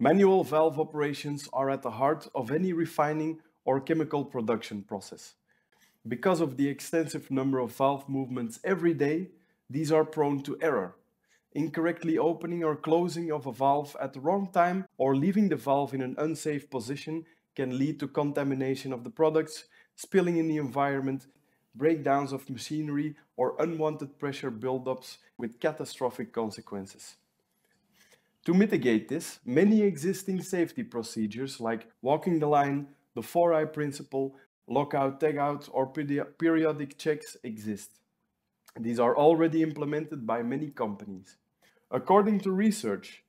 Manual valve operations are at the heart of any refining or chemical production process. Because of the extensive number of valve movements every day, these are prone to error. Incorrectly opening or closing of a valve at the wrong time or leaving the valve in an unsafe position can lead to contamination of the products, spilling in the environment, breakdowns of machinery, or unwanted pressure buildups with catastrophic consequences. To mitigate this, many existing safety procedures like walking the line, the 4i principle, lockout, tagout, or periodic checks exist. These are already implemented by many companies. According to research,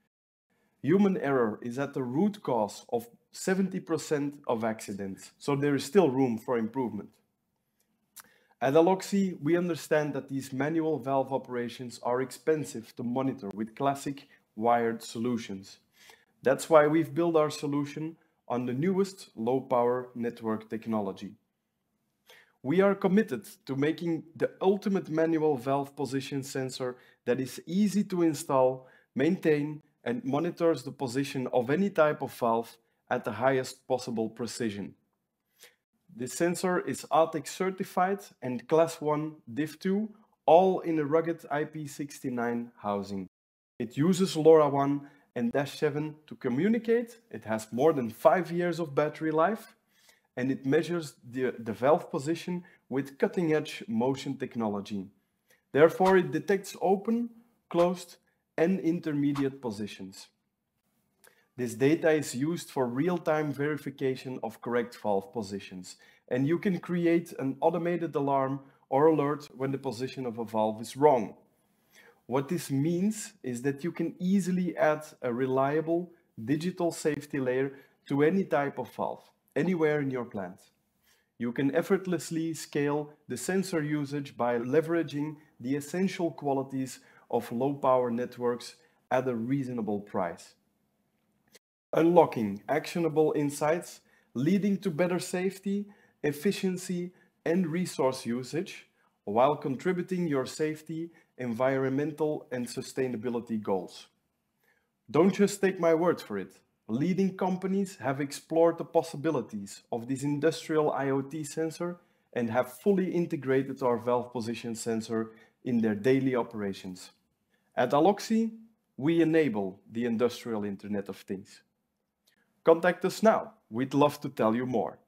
human error is at the root cause of 70% of accidents, so there is still room for improvement. At Aloxy, we understand that these manual valve operations are expensive to monitor with classic wired solutions. That's why we've built our solution on the newest low-power network technology. We are committed to making the ultimate manual valve position sensor that is easy to install, maintain, and monitors the position of any type of valve at the highest possible precision. This sensor is ATEX certified and Class 1 Div 2, all in a rugged IP69 housing. It uses LoRaWAN and Dash 7 to communicate. It has more than 5 years of battery life and it measures the, the valve position with cutting-edge motion technology. Therefore, it detects open, closed and intermediate positions. This data is used for real-time verification of correct valve positions and you can create an automated alarm or alert when the position of a valve is wrong. What this means is that you can easily add a reliable digital safety layer to any type of valve, anywhere in your plant. You can effortlessly scale the sensor usage by leveraging the essential qualities of low power networks at a reasonable price. Unlocking actionable insights leading to better safety, efficiency and resource usage while contributing your safety environmental and sustainability goals. Don't just take my word for it. Leading companies have explored the possibilities of this industrial IoT sensor and have fully integrated our valve position sensor in their daily operations. At Aloxy, we enable the industrial Internet of Things. Contact us now. We'd love to tell you more.